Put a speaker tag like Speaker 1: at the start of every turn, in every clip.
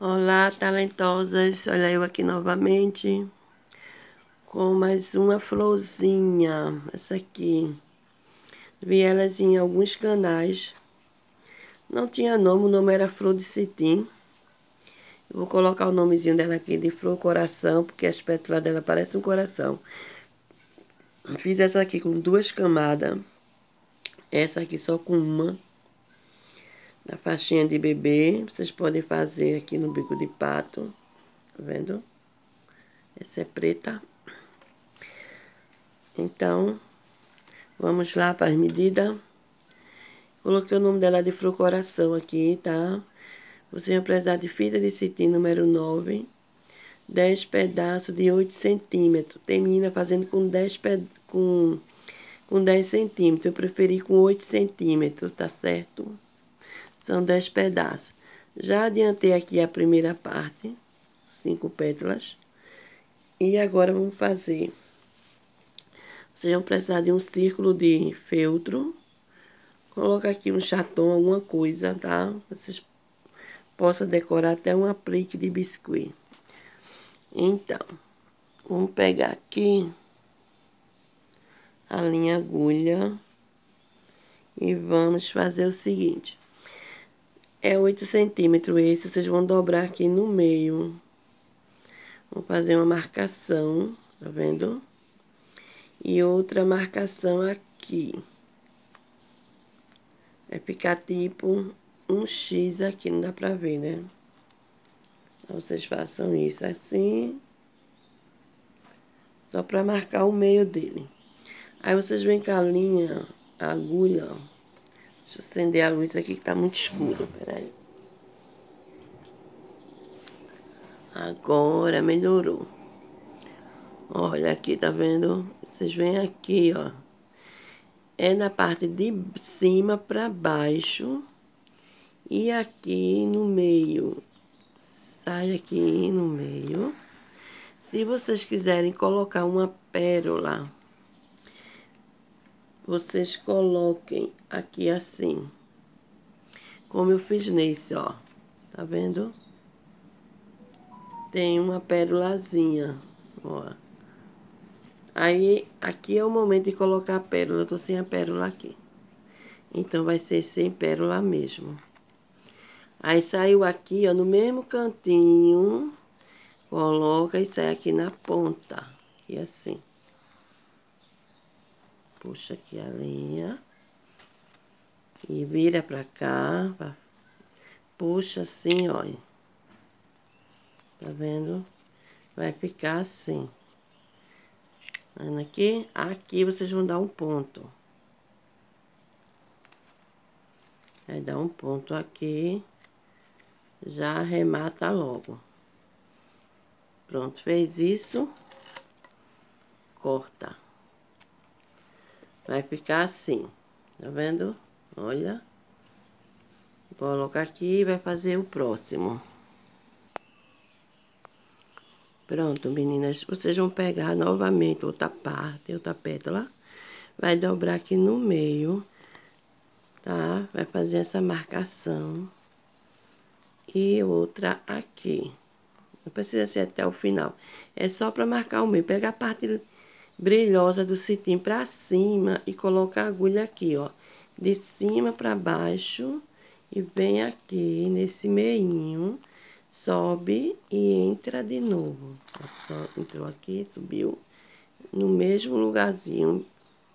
Speaker 1: Olá, talentosas! Olha eu aqui novamente com mais uma florzinha. Essa aqui. Vi elas em alguns canais. Não tinha nome, o nome era Flor de Cetim. vou colocar o nomezinho dela aqui de Flor Coração, porque as pétalas dela parecem um coração. Fiz essa aqui com duas camadas. Essa aqui só com uma na faixinha de bebê. Vocês podem fazer aqui no bico de pato. Tá vendo? Essa é preta. Então, vamos lá para as medidas. Coloquei o nome dela de Flor Coração aqui, tá? Você vai precisar de fita de cetim número 9. 10 pedaços de 8 centímetros. Tem menina fazendo com 10, pe... com... com 10 centímetros. Eu preferi com 8 centímetros, tá certo? São dez pedaços. Já adiantei aqui a primeira parte, cinco pétalas. E agora vamos fazer. Vocês vão precisar de um círculo de feltro. Coloca aqui um chaton, alguma coisa, tá? Vocês possam decorar até um aplique de biscuit. Então, vamos pegar aqui a linha agulha e vamos fazer o seguinte. É 8 centímetros esse, vocês vão dobrar aqui no meio. Vou fazer uma marcação, tá vendo? E outra marcação aqui. Vai ficar tipo um X aqui, não dá pra ver, né? Então, vocês façam isso assim. Só pra marcar o meio dele. Aí, vocês vêm com a linha, a agulha, ó. Deixa eu acender a luz aqui que tá muito escuro. Peraí. Agora melhorou. Olha aqui, tá vendo? Vocês veem aqui, ó. É na parte de cima pra baixo. E aqui no meio. Sai aqui no meio. Se vocês quiserem colocar uma pérola vocês coloquem aqui assim. Como eu fiz nesse, ó. Tá vendo? Tem uma pérolazinha, ó. Aí, aqui é o momento de colocar a pérola. Eu tô sem a pérola aqui. Então, vai ser sem pérola mesmo. Aí, saiu aqui, ó, no mesmo cantinho. Coloca e sai aqui na ponta. E assim. Puxa aqui a linha. E vira pra cá. Puxa assim, olha. Tá vendo? Vai ficar assim. Vendo aqui? Aqui vocês vão dar um ponto. Vai dar um ponto aqui. Já arremata logo. Pronto, fez isso. Corta. Vai ficar assim, tá vendo? Olha. Vou colocar aqui e vai fazer o próximo. Pronto, meninas. Vocês vão pegar novamente outra parte, outra pétala. Vai dobrar aqui no meio, tá? Vai fazer essa marcação. E outra aqui. Não precisa ser até o final. É só pra marcar o meio. Pega a parte brilhosa do cetim para cima e coloca a agulha aqui, ó, de cima para baixo e vem aqui nesse meinho, sobe e entra de novo. Só entrou aqui, subiu no mesmo lugarzinho,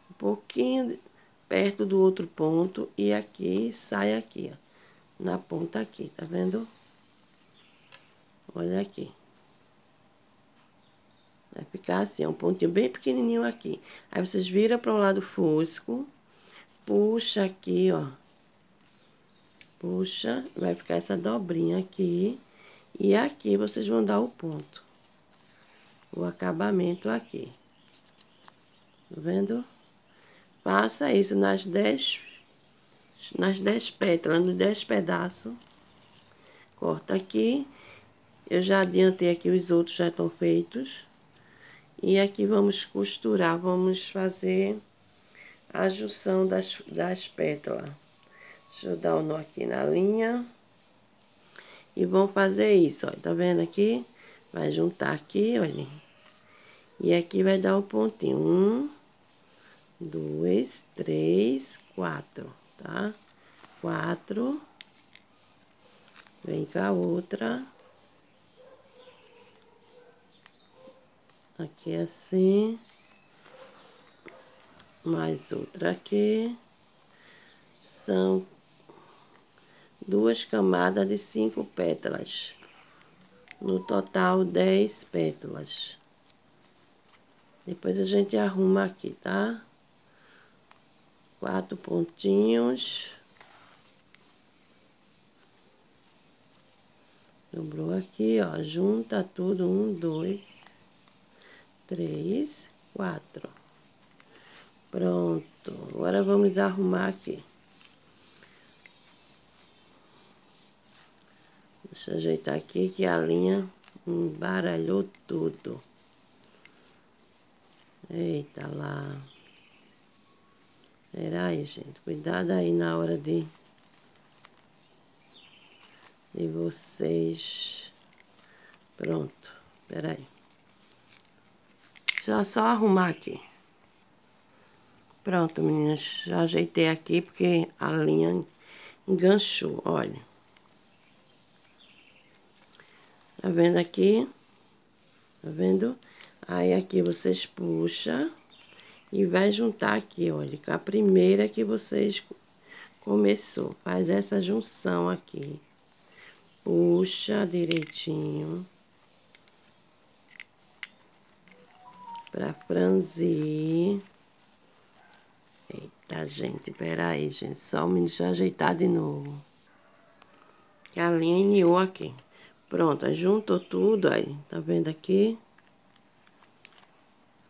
Speaker 1: um pouquinho perto do outro ponto e aqui sai aqui, ó, na ponta aqui, tá vendo? Olha aqui. Vai ficar assim, um pontinho bem pequenininho aqui. Aí, vocês viram para o lado fosco, puxa aqui, ó. Puxa, vai ficar essa dobrinha aqui. E aqui vocês vão dar o ponto. O acabamento aqui. Tá vendo? Faça isso nas dez, nas dez pétalas, nos dez pedaços. Corta aqui. Eu já adiantei aqui, os outros já estão feitos. E aqui vamos costurar, vamos fazer a junção das, das pétalas. Deixa eu dar o um nó aqui na linha. E vão fazer isso, ó. Tá vendo aqui? Vai juntar aqui, olha. E aqui vai dar o um pontinho. Um, dois, três, quatro, tá? Quatro. Vem cá outra. Aqui assim. Mais outra aqui. São duas camadas de cinco pétalas. No total, dez pétalas. Depois a gente arruma aqui, tá? Quatro pontinhos. Dobrou aqui, ó. Junta tudo. Um, dois, três, quatro. Pronto. Agora vamos arrumar aqui. Deixa eu ajeitar aqui que a linha embaralhou tudo. Eita lá. Peraí, gente. Cuidado aí na hora de... De vocês... Pronto. Peraí. Deixa só arrumar aqui. Pronto, meninas. Já ajeitei aqui porque a linha enganchou. Olha. Tá vendo aqui? Tá vendo? Aí aqui vocês puxam e vai juntar aqui, olha, com a primeira que vocês começou. Faz essa junção aqui. Puxa direitinho. Pra franzir. Eita, gente, peraí, gente. Só me deixa ajeitar de novo. Que a linha iniou aqui. Pronto, juntou tudo aí. Tá vendo aqui?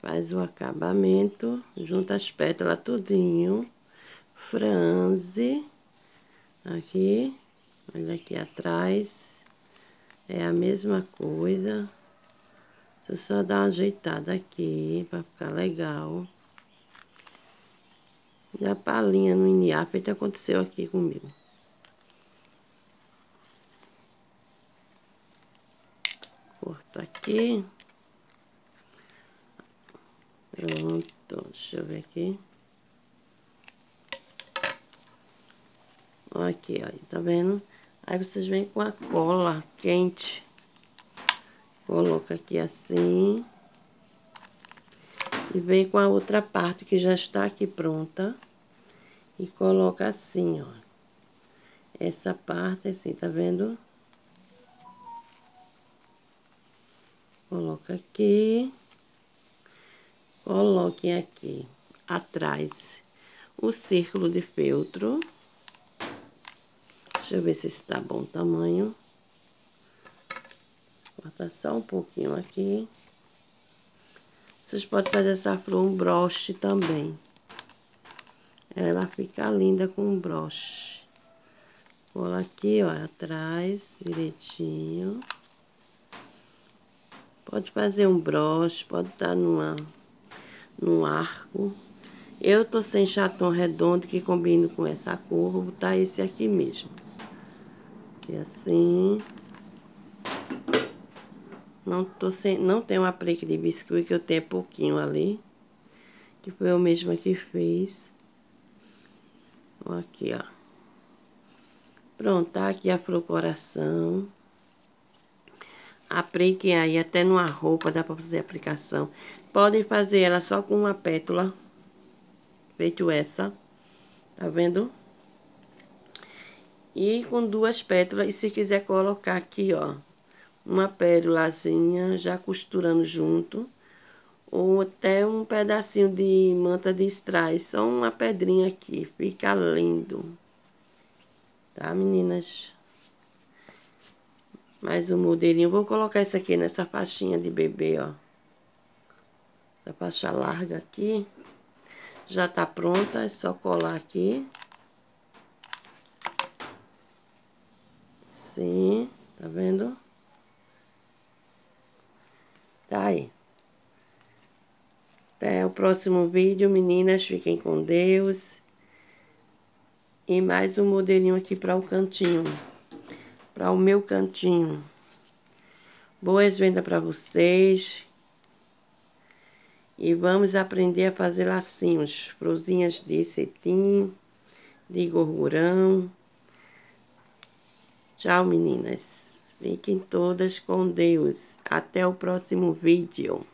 Speaker 1: Faz o acabamento, junta as pétalas tudinho. Franze. Aqui. Olha aqui atrás. É a mesma coisa. Você só dá uma ajeitada aqui pra ficar legal. E a palhinha no feito aconteceu aqui comigo. Corto aqui. Pronto, deixa eu ver aqui. Aqui, ó, tá vendo? Aí vocês vêm com a cola quente. Coloca aqui assim. E vem com a outra parte que já está aqui pronta. E coloca assim, ó. Essa parte assim, tá vendo? Coloca aqui. Coloquem aqui atrás o círculo de feltro. Deixa eu ver se está bom o tamanho. Corta só um pouquinho aqui. Vocês podem fazer essa flor um broche também. Ela fica linda com um broche. Cola aqui, ó, atrás, direitinho. Pode fazer um broche, pode estar numa, num arco. Eu tô sem chatom redondo que combina com essa cor, vou botar esse aqui mesmo. E assim. Não tô sem, não tem um aplique de biscuit que eu tenho pouquinho ali. Que foi o mesmo que fez. Aqui, ó. Pronto, tá aqui a flor coração. Apliquem aí até numa roupa, dá pra fazer aplicação. Podem fazer ela só com uma pétala. Feito essa. Tá vendo? E com duas pétalas. E se quiser colocar aqui, ó uma pérolazinha já costurando junto, ou até um pedacinho de manta de strass, só uma pedrinha aqui, fica lindo. Tá, meninas? Mais um modelinho, vou colocar isso aqui nessa faixinha de bebê, ó. Essa faixa larga aqui, já tá pronta, é só colar aqui. Sim, tá vendo? Tá aí. Até o próximo vídeo, meninas. Fiquem com Deus. E mais um modelinho aqui para o cantinho. para o meu cantinho. Boas vendas para vocês. E vamos aprender a fazer lacinhos, fruzinhas de cetim, de gorgurão. Tchau, meninas. Fiquem todas com Deus. Até o próximo vídeo.